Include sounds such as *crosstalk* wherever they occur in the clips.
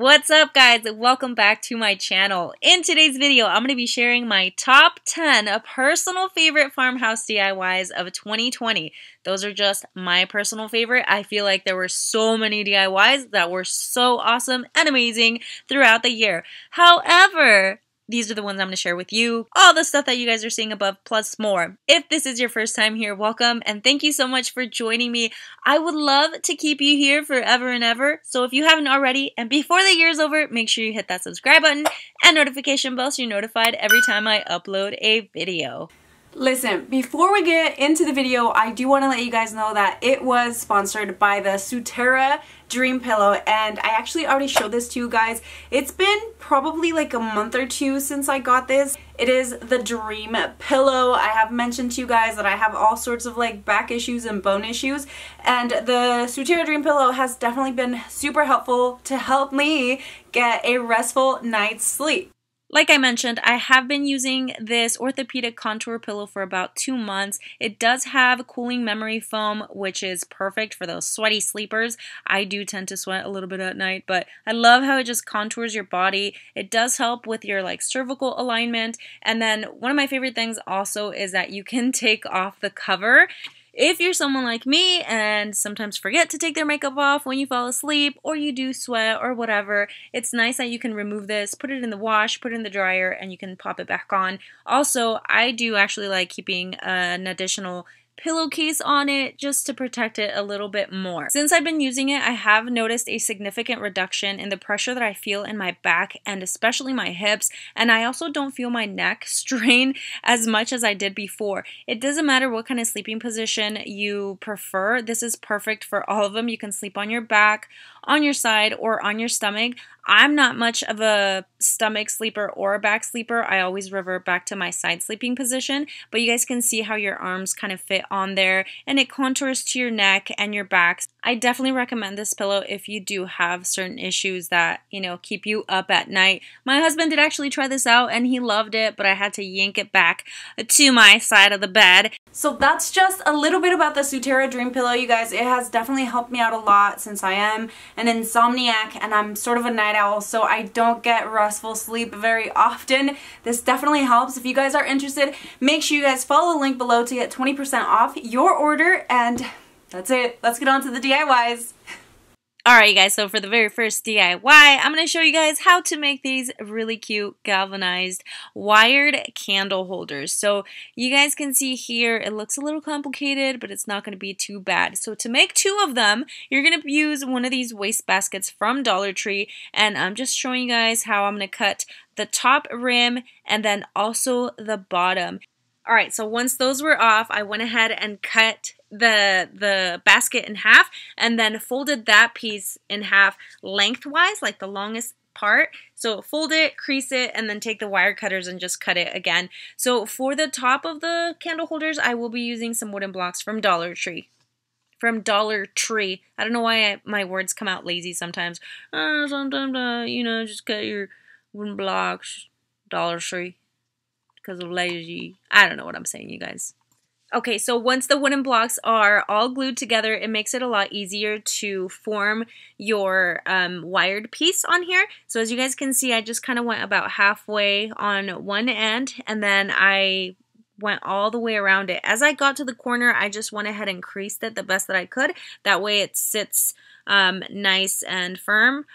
What's up guys? Welcome back to my channel. In today's video, I'm going to be sharing my top 10 personal favorite farmhouse DIYs of 2020. Those are just my personal favorite. I feel like there were so many DIYs that were so awesome and amazing throughout the year. However, these are the ones I'm going to share with you. All the stuff that you guys are seeing above, plus more. If this is your first time here, welcome and thank you so much for joining me. I would love to keep you here forever and ever. So if you haven't already, and before the year's over, make sure you hit that subscribe button and notification bell so you're notified every time I upload a video. Listen, before we get into the video, I do want to let you guys know that it was sponsored by the Sutera Dream Pillow and I actually already showed this to you guys. It's been probably like a month or two since I got this. It is the Dream Pillow. I have mentioned to you guys that I have all sorts of like back issues and bone issues and the Sutera Dream Pillow has definitely been super helpful to help me get a restful night's sleep. Like I mentioned, I have been using this orthopedic contour pillow for about two months. It does have cooling memory foam, which is perfect for those sweaty sleepers. I do tend to sweat a little bit at night, but I love how it just contours your body. It does help with your like cervical alignment. And then one of my favorite things also is that you can *laughs* take off the cover if you're someone like me and sometimes forget to take their makeup off when you fall asleep or you do sweat or whatever, it's nice that you can remove this, put it in the wash, put it in the dryer, and you can pop it back on. Also, I do actually like keeping an additional pillowcase on it just to protect it a little bit more. Since I've been using it, I have noticed a significant reduction in the pressure that I feel in my back and especially my hips, and I also don't feel my neck *laughs* strain as much as I did before. It doesn't matter what kind of sleeping position you prefer, this is perfect for all of them. You can sleep on your back, on your side, or on your stomach. I'm not much of a stomach sleeper or a back sleeper. I always revert back to my side sleeping position, but you guys can see how your arms kind of fit on there and it contours to your neck and your back. I definitely recommend this pillow if you do have certain issues that, you know, keep you up at night. My husband did actually try this out and he loved it, but I had to yank it back to my side of the bed. So that's just a little bit about the Sutera Dream Pillow, you guys. It has definitely helped me out a lot since I am an insomniac and I'm sort of a night owl, so I don't get restful sleep very often. This definitely helps. If you guys are interested, make sure you guys follow the link below to get 20% off your order, and that's it. Let's get on to the DIYs. Alright you guys, so for the very first DIY, I'm going to show you guys how to make these really cute galvanized wired candle holders. So you guys can see here, it looks a little complicated, but it's not going to be too bad. So to make two of them, you're going to use one of these waste baskets from Dollar Tree, and I'm just showing you guys how I'm going to cut the top rim and then also the bottom. Alright, so once those were off, I went ahead and cut the the basket in half and then folded that piece in half lengthwise, like the longest part. So fold it, crease it, and then take the wire cutters and just cut it again. So for the top of the candle holders, I will be using some wooden blocks from Dollar Tree. From Dollar Tree. I don't know why I, my words come out lazy sometimes. Uh, sometimes, uh, you know, just cut your wooden blocks. Dollar Tree. Because of lazy. I don't know what I'm saying, you guys. Okay, so once the wooden blocks are all glued together, it makes it a lot easier to form your um, wired piece on here. So as you guys can see, I just kind of went about halfway on one end and then I went all the way around it. As I got to the corner, I just went ahead and creased it the best that I could. That way it sits um, nice and firm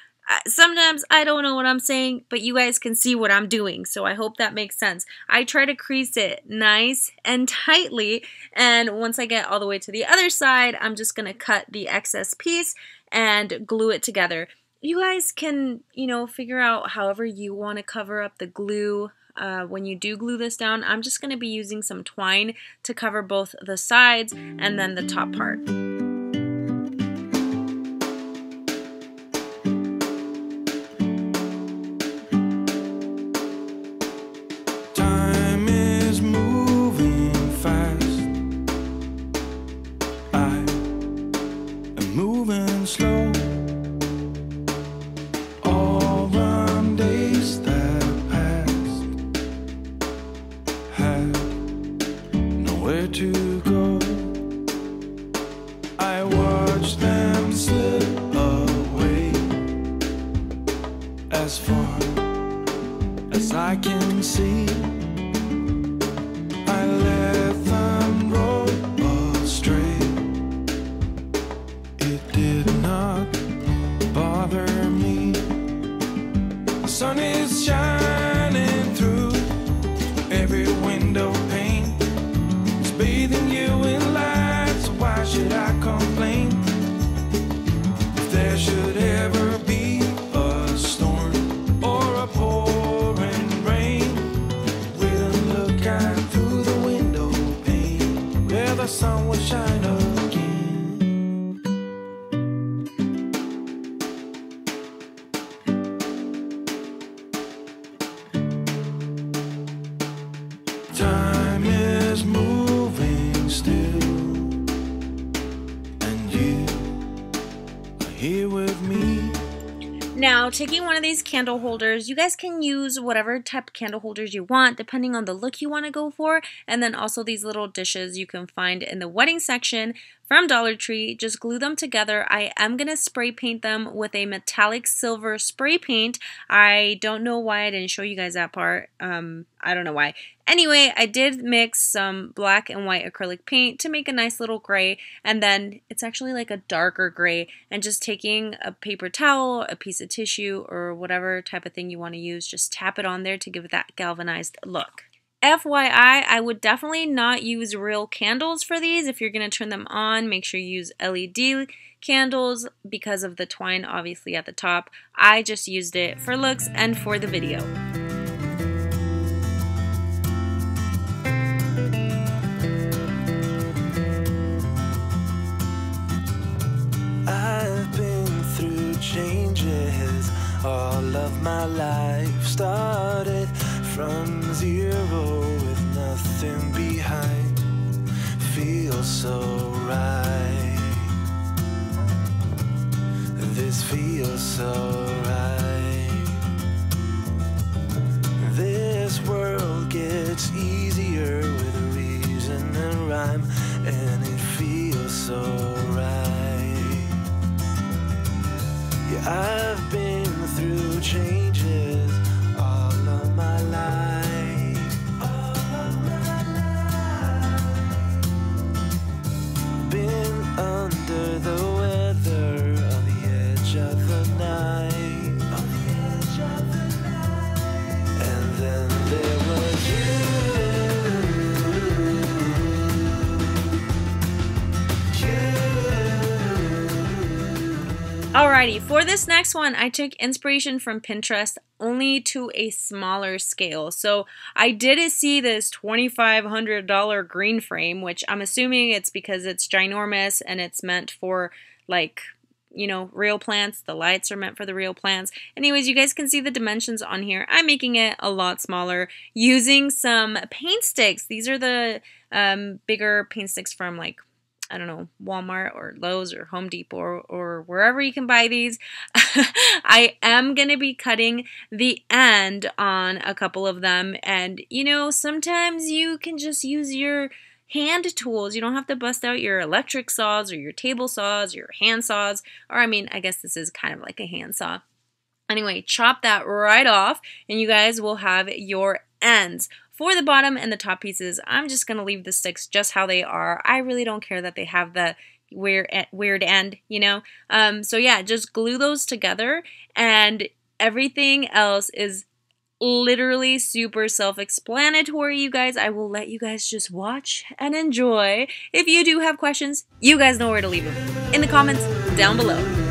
sometimes I don't know what I'm saying, but you guys can see what I'm doing, so I hope that makes sense. I try to crease it nice and tightly, and once I get all the way to the other side, I'm just going to cut the excess piece and glue it together. You guys can, you know, figure out however you want to cover up the glue uh, when you do glue this down. I'm just going to be using some twine to cover both the sides and then the top part. Taking one of these candle holders, you guys can use whatever type of candle holders you want, depending on the look you want to go for. And then also these little dishes you can find in the wedding section from Dollar Tree. Just glue them together. I am going to spray paint them with a metallic silver spray paint. I don't know why I didn't show you guys that part. Um, I don't know why. Anyway, I did mix some black and white acrylic paint to make a nice little gray, and then it's actually like a darker gray, and just taking a paper towel, a piece of tissue, or whatever type of thing you want to use, just tap it on there to give it that galvanized look. FYI, I would definitely not use real candles for these. If you're going to turn them on, make sure you use LED candles because of the twine obviously at the top. I just used it for looks and for the video. All of my life. Started from zero with nothing behind. Feels so right. This feels so right. This world gets easier with reason and rhyme, and it feels so right. Yeah, I've been through changes Alrighty, for this next one, I took inspiration from Pinterest only to a smaller scale. So I did see this $2,500 green frame, which I'm assuming it's because it's ginormous and it's meant for like, you know, real plants. The lights are meant for the real plants. Anyways, you guys can see the dimensions on here. I'm making it a lot smaller using some paint sticks. These are the um, bigger paint sticks from like I don't know, Walmart or Lowe's or Home Depot or, or wherever you can buy these. *laughs* I am going to be cutting the end on a couple of them. And, you know, sometimes you can just use your hand tools. You don't have to bust out your electric saws or your table saws, or your hand saws. Or, I mean, I guess this is kind of like a hand saw. Anyway, chop that right off, and you guys will have your ends. For the bottom and the top pieces, I'm just going to leave the sticks just how they are. I really don't care that they have the weird weird end, you know? Um, so yeah, just glue those together and everything else is literally super self-explanatory, you guys. I will let you guys just watch and enjoy. If you do have questions, you guys know where to leave them in the comments down below.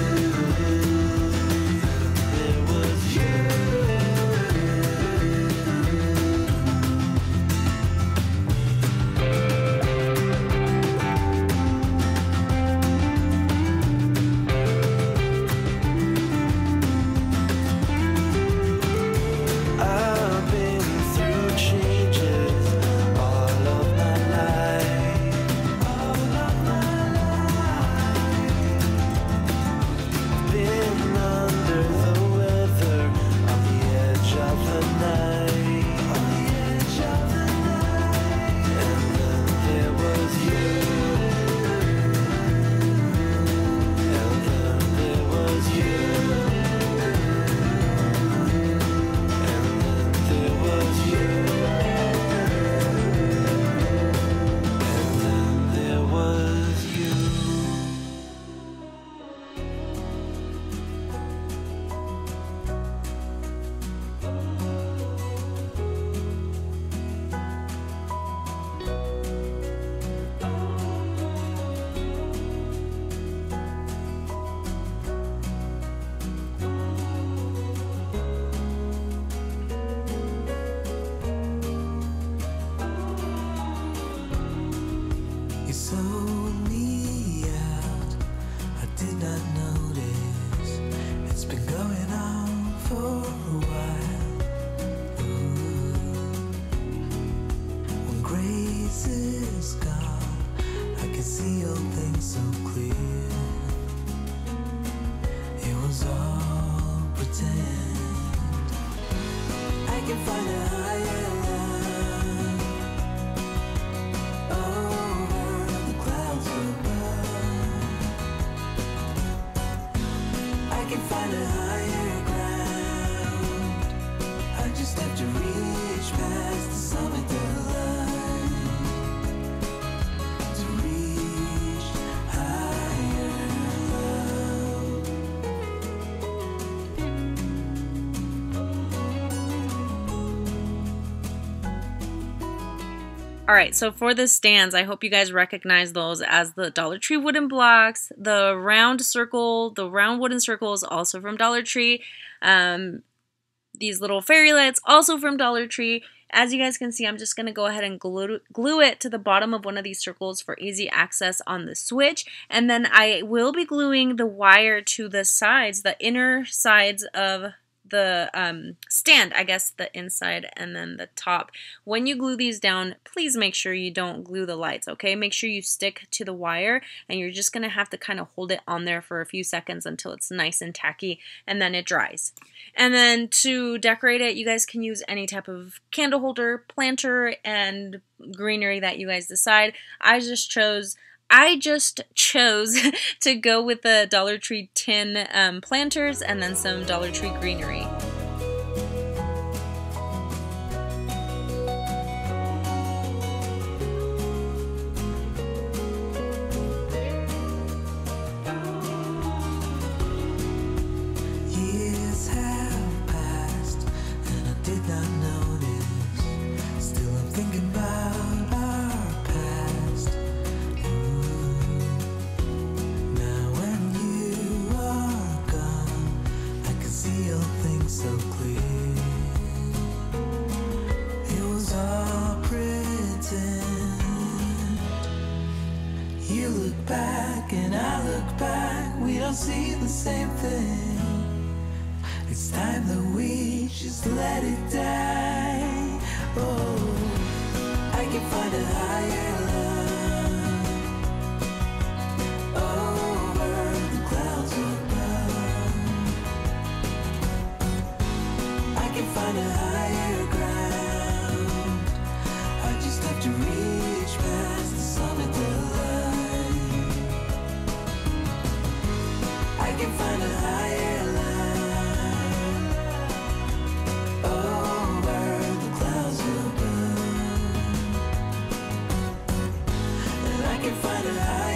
All right, so for the stands, I hope you guys recognize those as the Dollar Tree wooden blocks. The round circle, the round wooden circle is also from Dollar Tree. Um, these little fairy lights, also from Dollar Tree. As you guys can see, I'm just going to go ahead and glue, glue it to the bottom of one of these circles for easy access on the switch. And then I will be gluing the wire to the sides, the inner sides of the um, stand, I guess the inside and then the top. When you glue these down, please make sure you don't glue the lights, okay? Make sure you stick to the wire and you're just to have to kind of hold it on there for a few seconds until it's nice and tacky and then it dries. And then to decorate it, you guys can use any type of candle holder, planter, and greenery that you guys decide. I just chose I just chose *laughs* to go with the Dollar Tree tin um, planters and then some Dollar Tree greenery. Can find a higher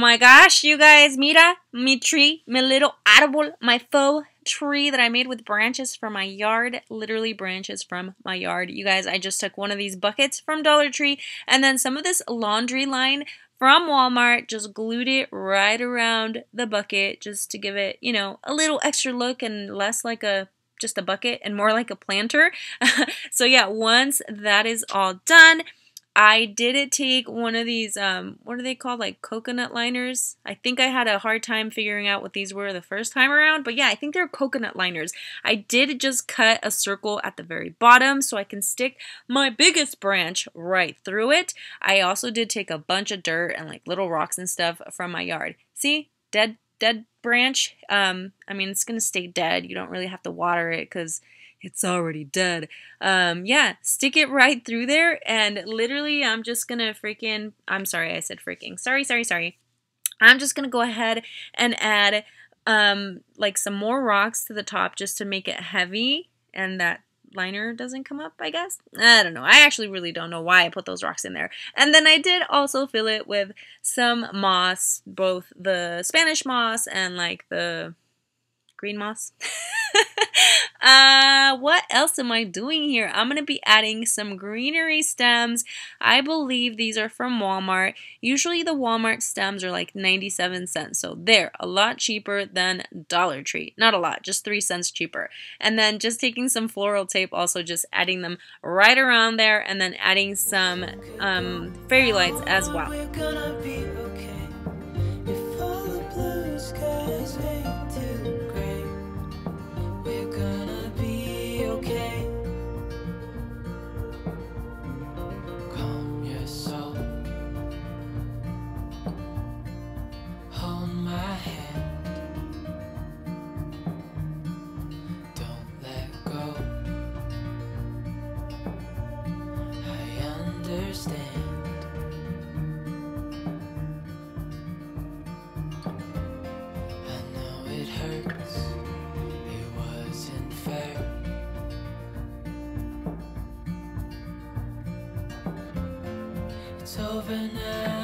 my gosh, you guys, mira, mi tree, mi little árbol, my faux tree that I made with branches from my yard, literally branches from my yard. You guys, I just took one of these buckets from Dollar Tree and then some of this laundry line from Walmart, just glued it right around the bucket just to give it, you know, a little extra look and less like a just a bucket and more like a planter. *laughs* so yeah, once that is all done, I did it take one of these, um, what are they called? Like coconut liners. I think I had a hard time figuring out what these were the first time around, but yeah, I think they're coconut liners. I did just cut a circle at the very bottom so I can stick my biggest branch right through it. I also did take a bunch of dirt and like little rocks and stuff from my yard. See? Dead dead branch, um, I mean, it's gonna stay dead. You don't really have to water it because it's already dead. Um, yeah, stick it right through there, and literally, I'm just gonna freaking. I'm sorry, I said freaking. Sorry, sorry, sorry. I'm just gonna go ahead and add um, like some more rocks to the top just to make it heavy, and that liner doesn't come up, I guess. I don't know. I actually really don't know why I put those rocks in there. And then I did also fill it with some moss, both the Spanish moss and like the green moss. *laughs* uh, what else am I doing here? I'm going to be adding some greenery stems. I believe these are from Walmart. Usually the Walmart stems are like 97 cents. So they're a lot cheaper than Dollar Tree. Not a lot, just 3 cents cheaper. And then just taking some floral tape, also just adding them right around there and then adding some um, fairy lights as well. It's over now,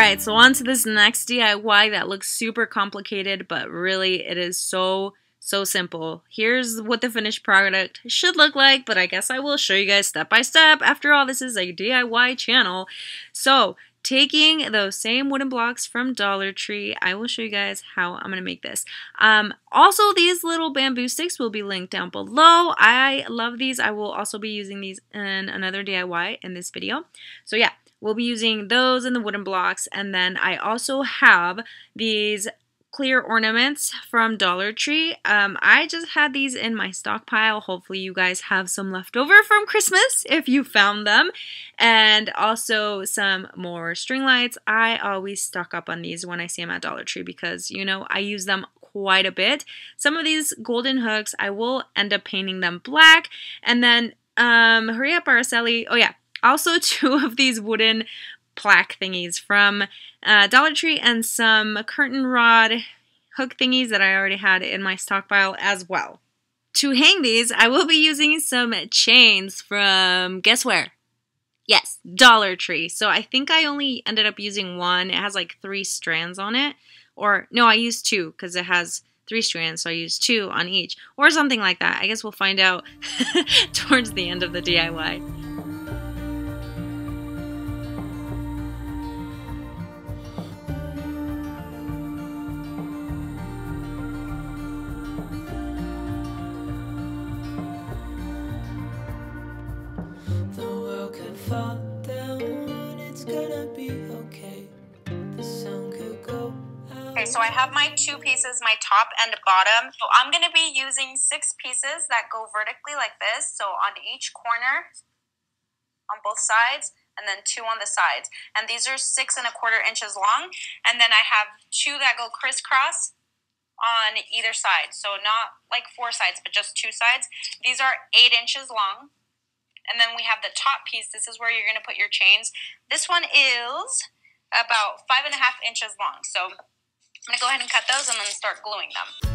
Alright, so on to this next DIY that looks super complicated, but really it is so, so simple. Here's what the finished product should look like, but I guess I will show you guys step by step. After all, this is a DIY channel. So, taking those same wooden blocks from Dollar Tree, I will show you guys how I'm going to make this. Um, also, these little bamboo sticks will be linked down below. I love these. I will also be using these in another DIY in this video. So yeah, we'll be using those and the wooden blocks. And then I also have these clear ornaments from Dollar Tree. Um, I just had these in my stockpile. Hopefully you guys have some left over from Christmas if you found them. And also some more string lights. I always stock up on these when I see them at Dollar Tree because, you know, I use them quite a bit. Some of these golden hooks, I will end up painting them black. And then, um, hurry up, Araceli. Oh yeah, also *laughs* two of these wooden plaque thingies from uh, Dollar Tree and some curtain rod hook thingies that I already had in my stockpile as well. To hang these, I will be using some chains from guess where? Yes, Dollar Tree. So I think I only ended up using one. It has like three strands on it. Or no, I used two because it has three strands, so I used two on each. Or something like that. I guess we'll find out *laughs* towards the end of the DIY. Gonna okay. The sun could go out. Okay, so I have my two pieces, my top and bottom. So I'm going to be using six pieces that go vertically like this. So on each corner, on both sides, and then two on the sides. And these are six and a quarter inches long. And then I have two that go crisscross on either side. So not like four sides, but just two sides. These are eight inches long. And then we have the top piece. This is where you're going to put your chains. This one is about five and a half inches long. So I'm going to go ahead and cut those and then start gluing them.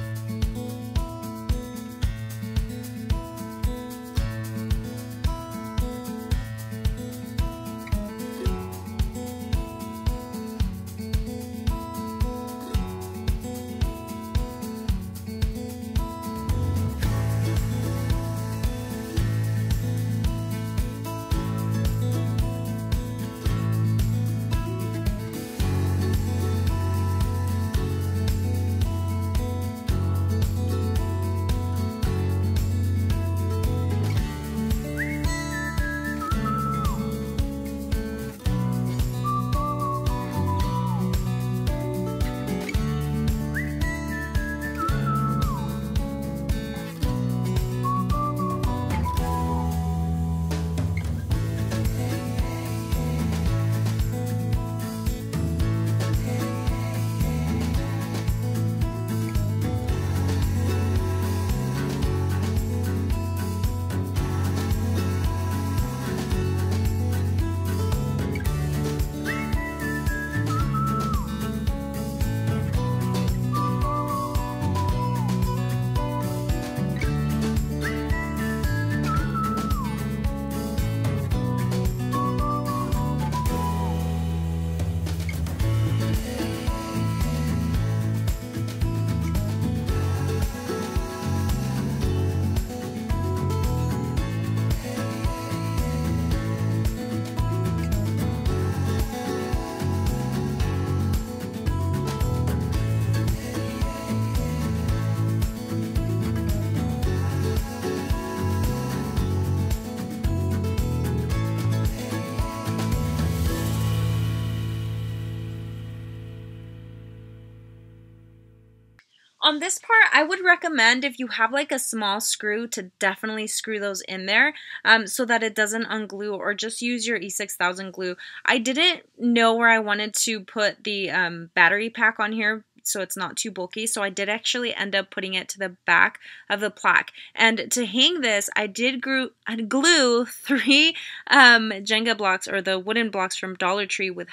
On this part, I would recommend if you have like a small screw to definitely screw those in there um, so that it doesn't unglue or just use your E6000 glue. I didn't know where I wanted to put the um, battery pack on here so it's not too bulky. So I did actually end up putting it to the back of the plaque. And to hang this, I did glue, three um, Jenga blocks or the wooden blocks from Dollar Tree with,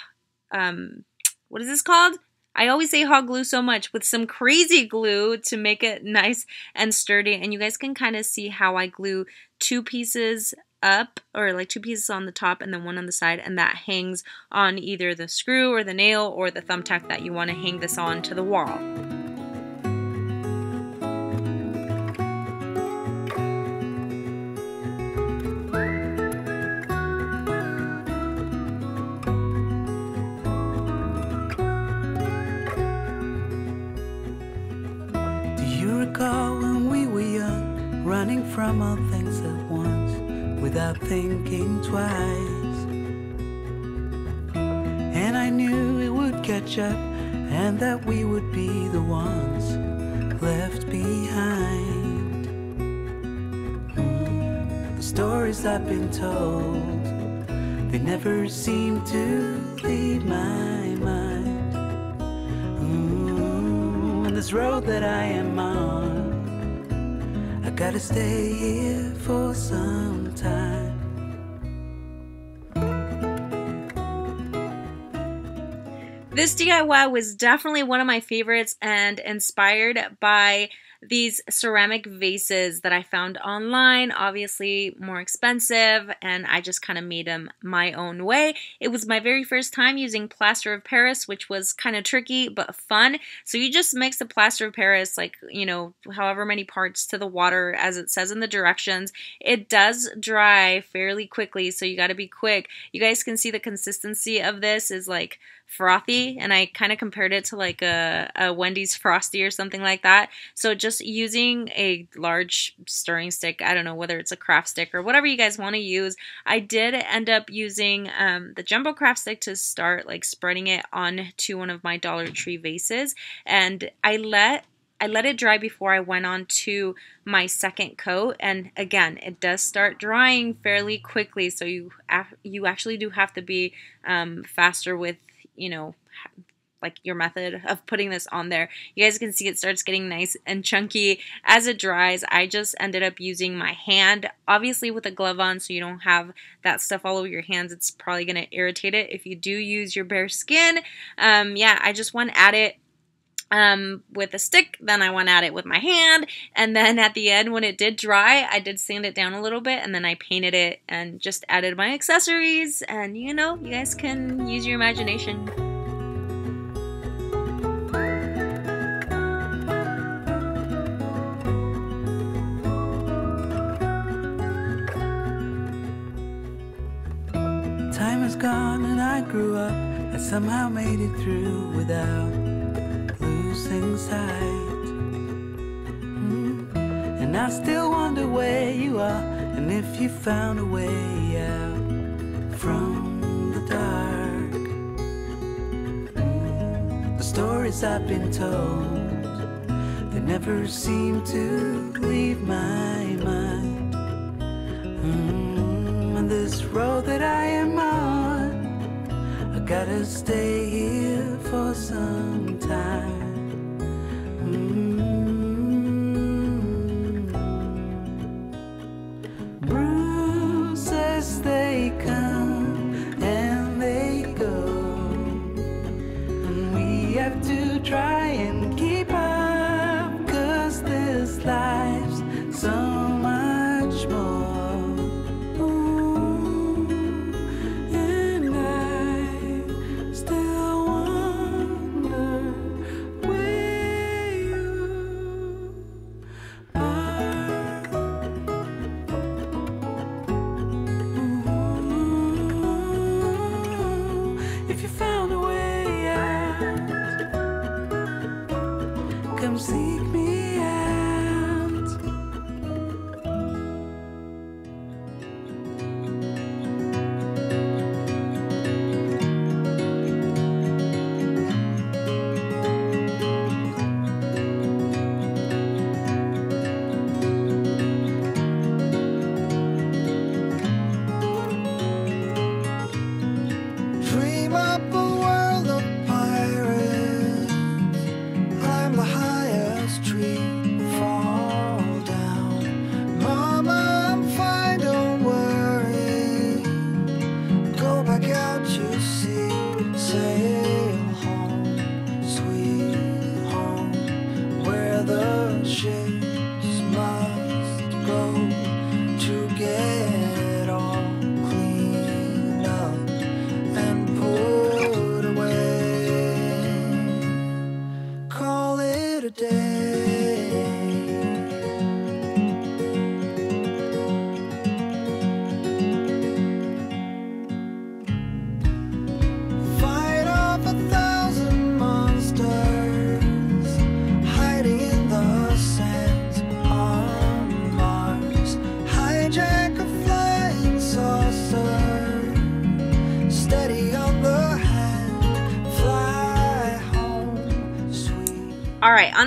um, what is this called? I always say hot glue so much with some crazy glue to make it nice and sturdy. And you guys can kind of see how I glue two pieces up or like two pieces on the top and then one on the side and that hangs on either the screw or the nail or the thumbtack that you want to hang this on to the wall. All things at once without thinking twice? And I knew it would catch up and that we would be the ones left behind. Mm, The stories I've been told, they never seem to leave my mind. And this road that I am on, gotta stay here for some time. This DIY was definitely one of my favorites and inspired by these ceramic vases that I found online, obviously more expensive, and I just kind of made them my own way. It was my very first time using plaster of Paris, which was kind of tricky but fun. So you just mix the plaster of Paris, like, you know, however many parts to the water as it says in the directions. It does dry fairly quickly, so you got to be quick. You guys can see the consistency of this is like frothy and I kind of compared it to like a, a Wendy's Frosty or something like that. So just using a large stirring stick, I don't know whether it's a craft stick or whatever you guys want to use. I did end up using um, the jumbo craft stick to start like spreading it onto one of my Dollar Tree vases and I let I let it dry before I went on to my second coat and again it does start drying fairly quickly so you you actually do have to be um, faster with you know, like your method of putting this on there. You guys can see it starts getting nice and chunky as it dries. I just ended up using my hand, obviously with a glove on so you don't have that stuff all over your hands. It's probably going to irritate it if you do use your bare skin. Um, yeah, I just went at it um, with a stick. Then I went at it with my hand. And then at the end, when it did dry, I did sand it down a little bit and then I painted it and just added my accessories. And you know, you guys can use your imagination. Time has gone and I grew up. I somehow made it through without sight. Mm. And I still wonder where you are and if you found a way out from the dark. Mm. The stories I've been told, they never seem to leave my mind. Mm, and this road that I am on, I gotta stay here for some time.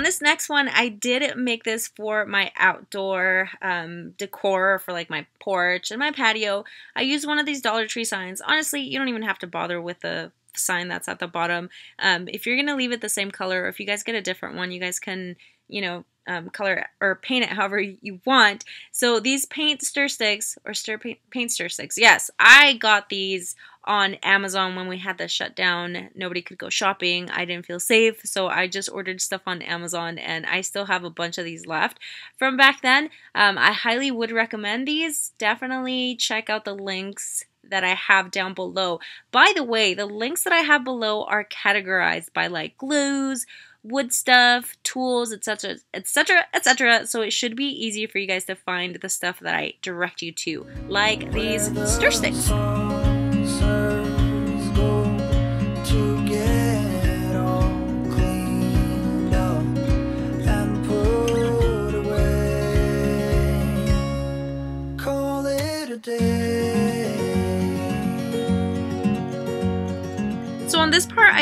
This next one, I did make this for my outdoor um, decor for like my porch and my patio. I used one of these Dollar Tree signs. Honestly, you don't even have to bother with the sign that's at the bottom. Um, if you're going to leave it the same color, or if you guys get a different one, you guys can, you know, um, color or paint it however you want. So these paint stir sticks or stir paint, paint stir sticks, yes, I got these on Amazon when we had the shutdown. Nobody could go shopping. I didn't feel safe, so I just ordered stuff on Amazon, and I still have a bunch of these left from back then. Um, I highly would recommend these. Definitely check out the links that I have down below. By the way, the links that I have below are categorized by like glues, wood stuff, tools, etc., etc., etc. So it should be easy for you guys to find the stuff that I direct you to, like these stir sticks.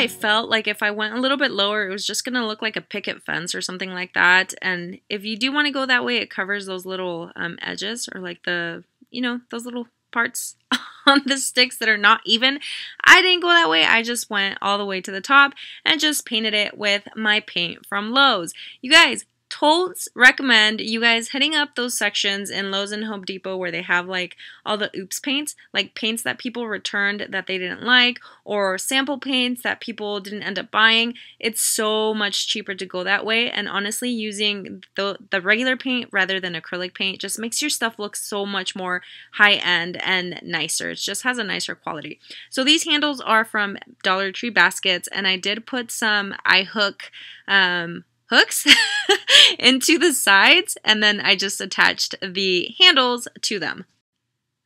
I felt like if I went a little bit lower, it was just going to look like a picket fence or something like that. And if you do want to go that way, it covers those little um, edges or like the, you know, those little parts *laughs* on the sticks that are not even. I didn't go that way. I just went all the way to the top and just painted it with my paint from Lowe's. You guys, totes recommend you guys hitting up those sections in Lowe's and Home Depot where they have like all the oops paints, like paints that people returned that they didn't like, or sample paints that people didn't end up buying. It's so much cheaper to go that way. And honestly, using the, the regular paint rather than acrylic paint just makes your stuff look so much more high end and nicer. It just has a nicer quality. So these handles are from Dollar Tree Baskets, and I did put some eye hook um, hooks *laughs* into the sides and then I just attached the handles to them.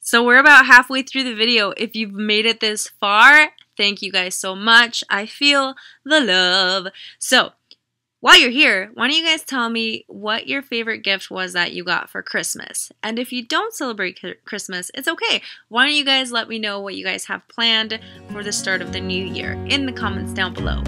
So we're about halfway through the video. If you've made it this far, thank you guys so much. I feel the love. So while you're here, why don't you guys tell me what your favorite gift was that you got for Christmas? And if you don't celebrate Christmas, it's okay. Why don't you guys let me know what you guys have planned for the start of the new year in the comments down below.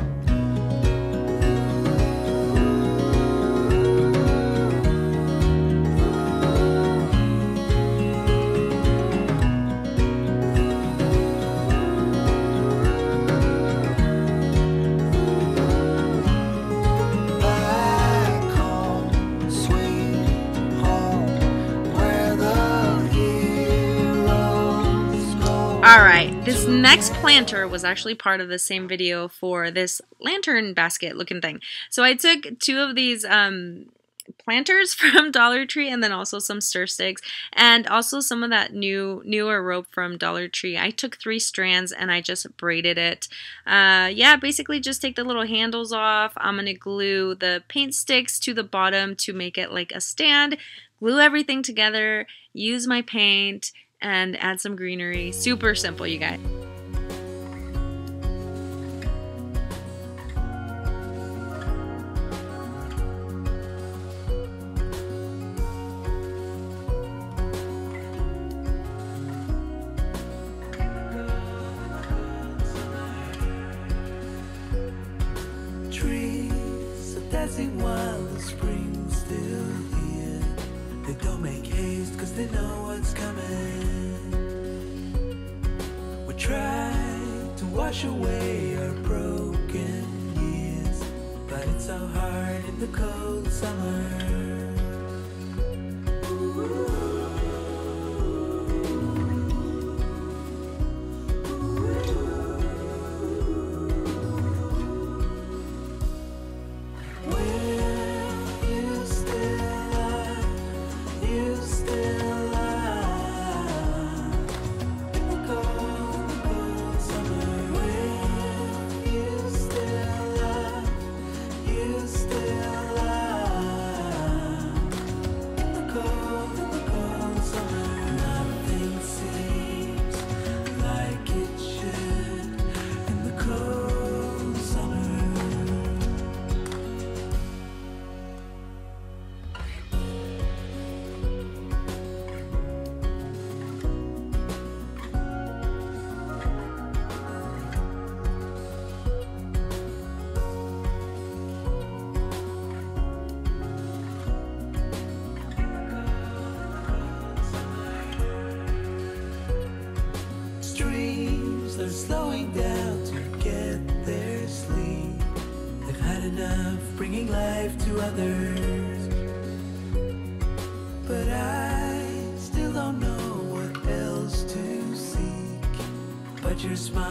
Next planter was actually part of the same video for this lantern basket looking thing. So I took two of these um, planters *laughs* from Dollar Tree and then also some stir sticks and also some of that new newer rope from Dollar Tree. I took three strands and I just braided it. Uh, yeah, basically just take the little handles off. I'm going to glue the paint sticks to the bottom to make it like a stand. Glue everything together, use my paint, and add some greenery. Super simple, you guys. They know what's coming. We try to wash away our broken years, but it's so hard in the cold summer. But your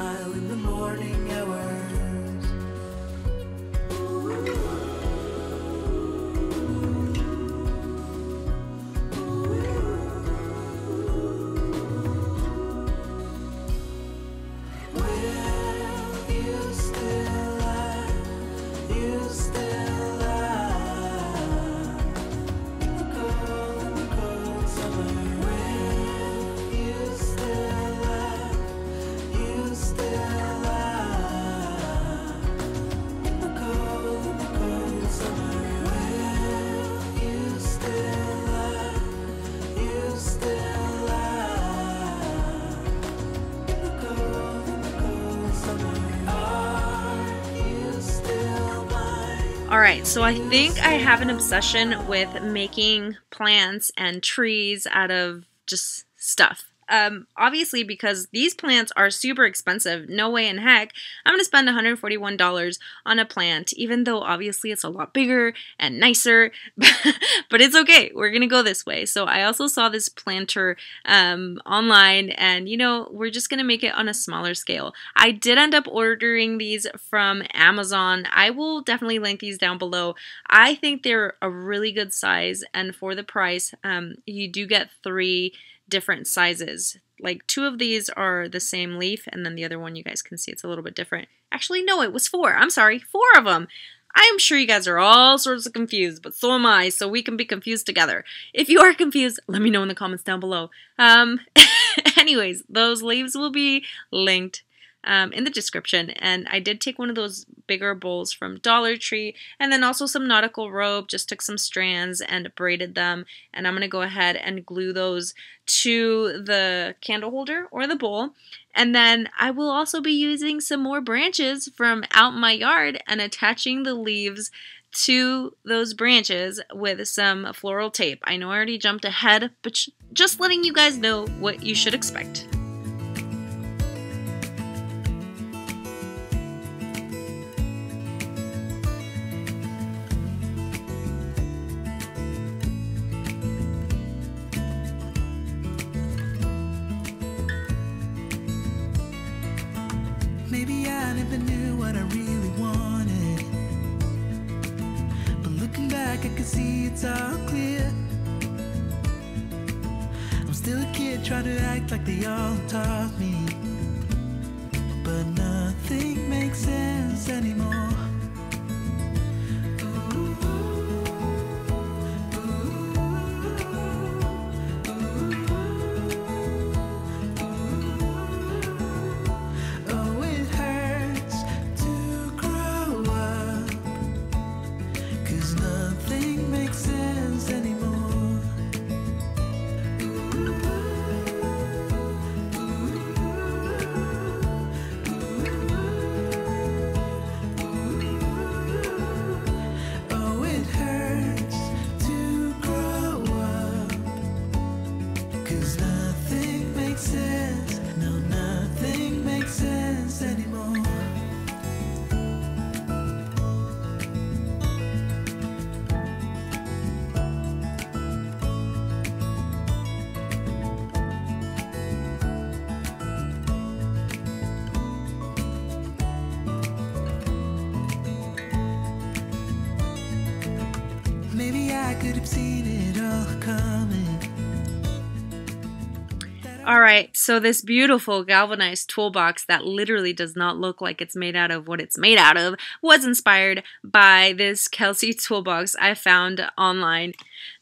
right, so I think I have an obsession with making plants and trees out of just stuff. Um, obviously, because these plants are super expensive, no way in heck I'm gonna spend $141 on a plant, even though obviously it's a lot bigger and nicer, *laughs* but it's okay. We're gonna go this way. So, I also saw this planter um, online, and you know, we're just gonna make it on a smaller scale. I did end up ordering these from Amazon. I will definitely link these down below. I think they're a really good size, and for the price, um, you do get three different sizes. Like two of these are the same leaf, and then the other one you guys can see it's a little bit different. Actually, no, it was four. I'm sorry, four of them. I am sure you guys are all sorts of confused, but so am I, so we can be confused together. If you are confused, let me know in the comments down below. Um, *laughs* anyways, those leaves will be linked um, in the description. And I did take one of those bigger bowls from Dollar Tree and then also some nautical rope. Just took some strands and braided them. And I'm going to go ahead and glue those to the candle holder or the bowl. And then I will also be using some more branches from out my yard and attaching the leaves to those branches with some floral tape. I know I already jumped ahead, but just letting you guys know what you should expect. So this beautiful galvanized toolbox that literally does not look like it's made out of what it's made out of was inspired by this Kelsey *laughs* toolbox I found online.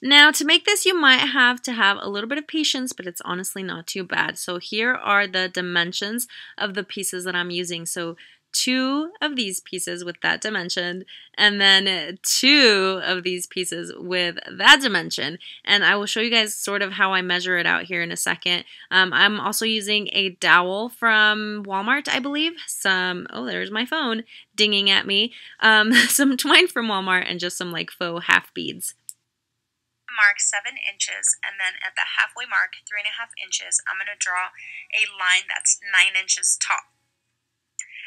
Now, to make this, you might have to have a little bit of patience, but it's honestly not too bad. So, here are the dimensions of the pieces that I'm using. So, two of these pieces with that dimension and then two of these pieces with that dimension. And I will show you guys sort of how I measure it out here in a second. Um, I'm also using a dowel from Walmart I believe. Some oh there's my phone dinging at me. Um, *laughs* some twine from Walmart and just some like faux half beads. Mark seven inches and then at the halfway mark three and a half inches i'm going to draw a line that's nine inches tall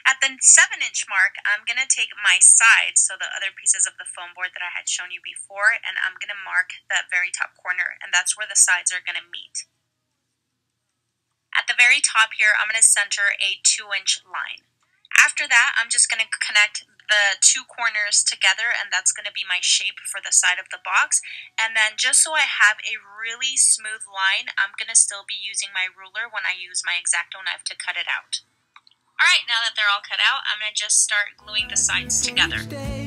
At the 7 inch mark, I'm going to take my sides, so the other pieces of the foam board that I had shown you before, and I'm going to mark that very top corner, and that's where the sides are going to meet. At the very top here, I'm going to center a 2 inch line. After that, I'm just going to connect the two corners together and that's going to be my shape for the side of the box. And then just so I have a really smooth line, I'm going to still be using my ruler when I use my X-Acto knife to cut it out. Alright, now that they're all cut out, I'm going to just start gluing the sides together.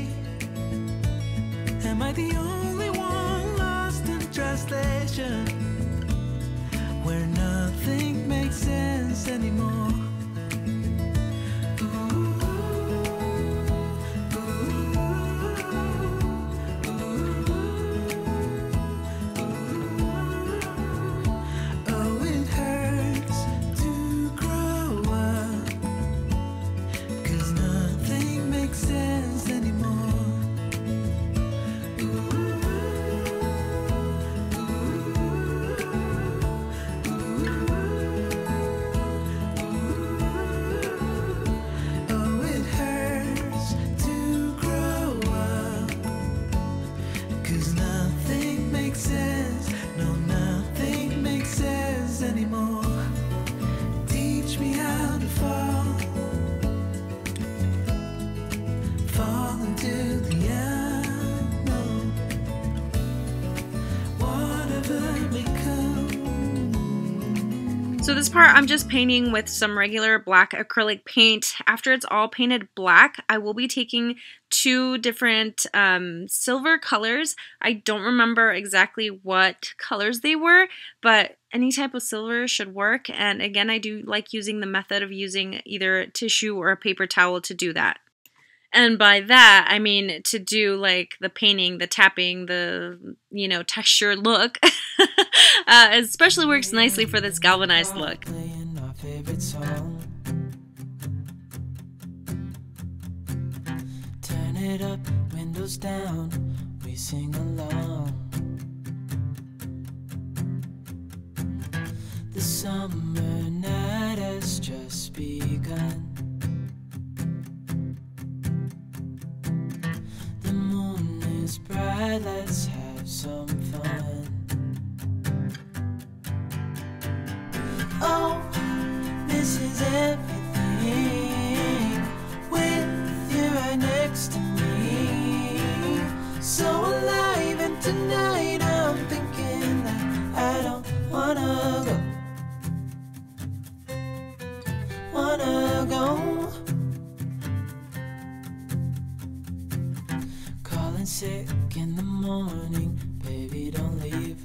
So this part I'm just painting with some regular black acrylic paint. After it's all painted black, I will be taking two different um, silver colors. I don't remember exactly what colors they were, but any type of silver should work. And again, I do like using the method of using either tissue or a paper towel to do that. And by that, I mean to do like the painting, the tapping, the, you know, texture look. *laughs* uh, especially works nicely for this galvanized look. Turn it up, windows down, we sing along. The summer night has just begun. Is bright, let's have some fun. Oh, this is everything with you right next to me. So alive, and tonight I'm thinking that I don't wanna go. Wanna go. Calling sick in the morning, baby, don't leave.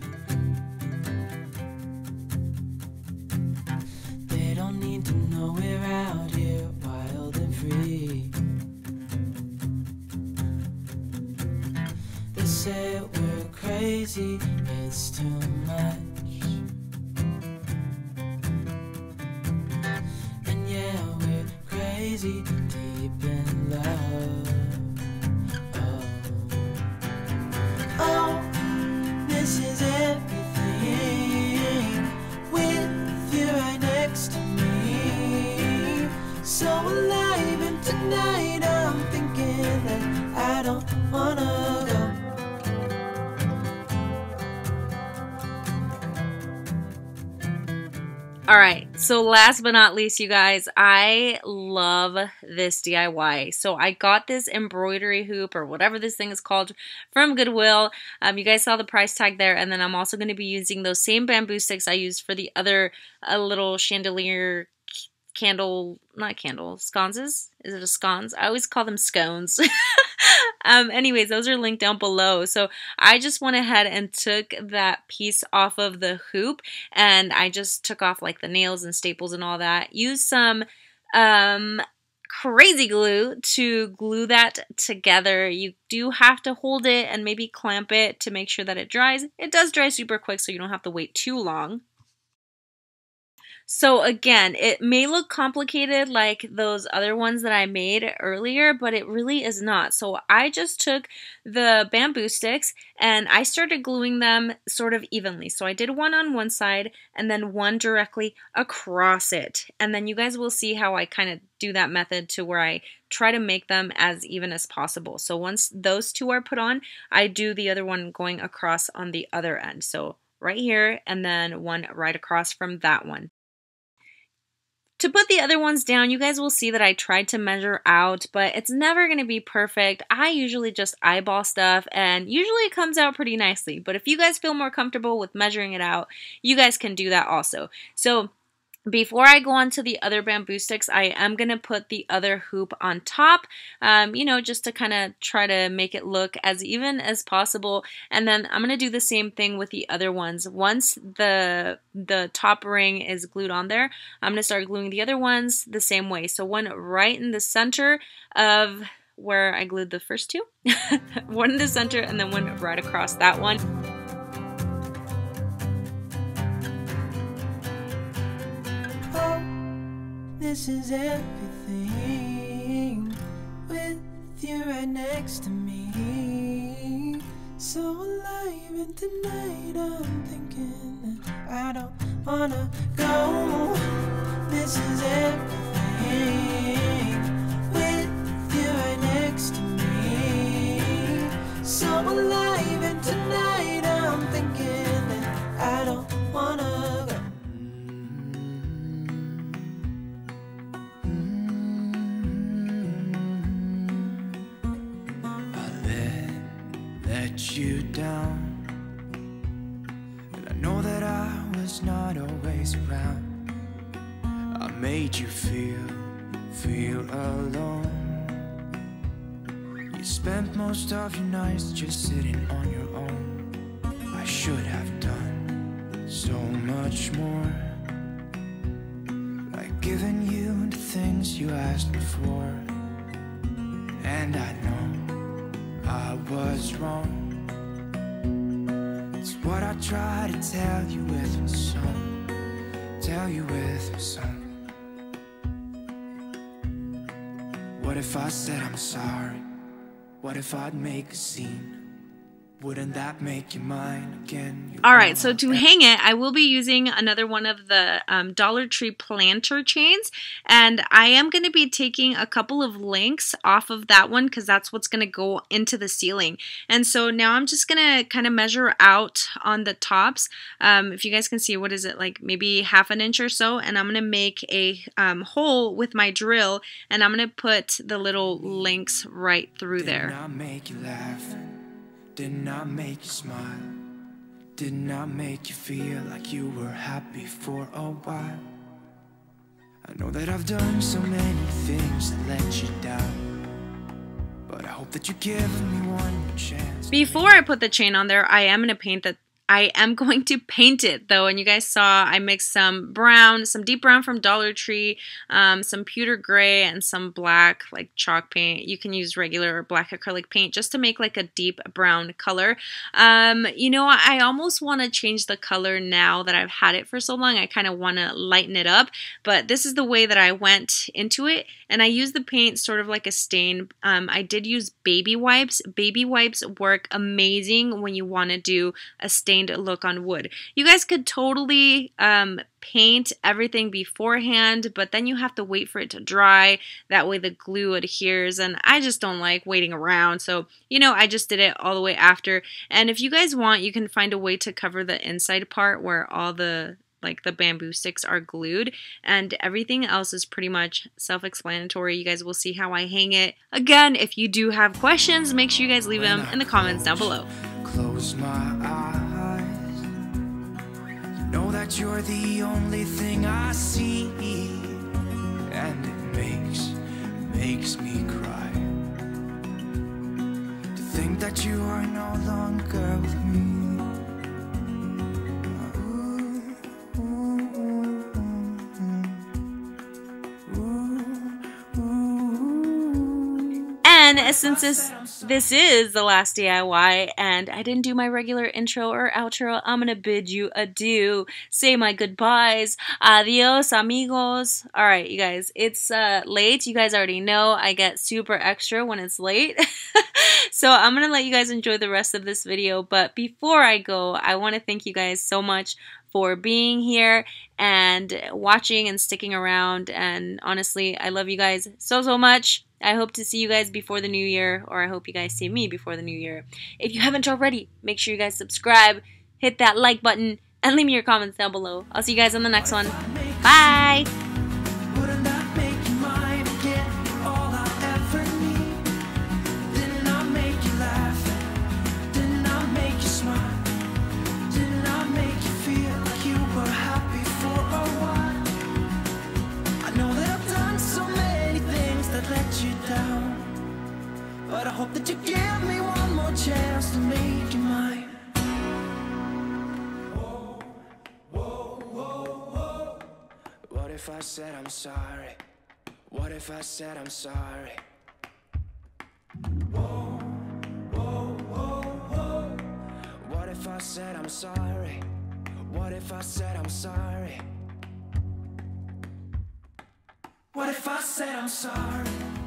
They don't need to know we're out here wild and free. They say we're crazy, it's too much. All right, so last but not least, you guys, I love this DIY. So I got this embroidery hoop or whatever this thing is called from Goodwill. Um, you guys saw the price tag there, and then I'm also going to be using those same bamboo sticks I used for the other uh, little chandelier candle, not candle, sconces. Is it a scones? I always call them scones. *laughs* um, anyways, those are linked down below. So I just went ahead and took that piece off of the hoop and I just took off like the nails and staples and all that. Used some um crazy glue to glue that together. You do have to hold it and maybe clamp it to make sure that it dries. It does dry super quick so you don't have to wait too long. So again, it may look complicated like those other ones that I made earlier, but it really is not. So I just took the bamboo sticks and I started gluing them sort of evenly. So I did one on one side and then one directly across it. And then you guys will see how I kind of do that method to where I try to make them as even as possible. So once those two are put on, I do the other one going across on the other end. So right here and then one right across from that one. To put the other ones down, you guys will see that I tried to measure out, but it's never going to be perfect. I usually just eyeball stuff and usually it comes out pretty nicely. But if you guys feel more comfortable with measuring it out, you guys can do that also. So before I go on to the other bamboo sticks, I am going to put the other hoop on top, um, you know, just to kind of try to make it look as even as possible. And then I'm going to do the same thing with the other ones. Once the, the top ring is glued on there, I'm going to start gluing the other ones the same way. So one right in the center of where I glued the first two, *laughs* one in the center, and then one right across that one. This is everything with you right next to me. So alive, and tonight I'm thinking that I don't wanna go. This is everything with you right next to me. So alive, and tonight you down. And I know that I was not always around. I made you feel, feel alone. You spent most of your nights just sitting on your own. I should have done so much more. Like giving you the things you asked me for. And I know I was wrong. Try to tell you with song. Tell you with song. What if I said I'm sorry? What if I'd make a scene? Wouldn't that make you mine again? You All right, so to hang it, I will be using another one of the um, Dollar Tree planter chains, and I am going to be taking a couple of links off of that one because that's what's going to go into the ceiling. And so now I'm just going to kind of measure out on the tops. Um, if you guys can see, what is it, like maybe half an inch or so, and I'm going to make a um, hole with my drill, and I'm going to put the little links right through there. Did not make you smile. Did not make you feel like you were happy for a while. I know that I've done so many things that let you down. But I hope that you give me one chance. Before I put the chain on there, I am going to paint the I am *laughs* going to paint it though, and you guys saw I mixed some brown, some deep brown from Dollar Tree, um, some pewter gray, and some black, like chalk paint. You can use regular black acrylic paint just to make like a deep brown color. Um, you know, I almost want to change the color now that I've had it for so long. I kind of want to lighten it up, but this is the way that I went into it, and I used the paint sort of like a stain. Um, I did use baby wipes. Baby wipes work amazing when you want to do a stained look on wood. You guys could totally um, paint everything beforehand, but then you have to wait for it to dry. That way the glue adheres, and I just don't like waiting around. So, you know, I just did it all the way after. And if you guys want, you can find a way to cover the inside part where all the like the bamboo sticks are glued and everything else is pretty much self-explanatory you guys will see how i hang it again if you do have questions make sure you guys leave them in the comments down below Close my eyes. That you're the only thing I see, and it makes makes me cry to think that you are no longer with me. And since this this is the last DIY and I didn't do my regular intro or outro, I'm gonna bid you adieu. Say my goodbyes. Adios, amigos. All right, you guys. It's uh, late. You guys already know I get super extra when it's late. *laughs* so I'm gonna let you guys enjoy the rest of this video. But before I go, I want to thank you guys so much for being here and watching and sticking around. And honestly, I love you guys so, so much. I hope to see you guys before the new year, or I hope you guys see me before the new year. If you haven't already, make sure you guys subscribe, hit that like button, and leave me your comments down below. I'll see you guys on the next one. Bye! Hope that you give me one more chance to make you mine. What if I said I'm sorry? What if I said I'm sorry? Whoa, whoa, whoa, whoa. What if I said I'm sorry? What if I said I'm sorry? What if I said I'm sorry?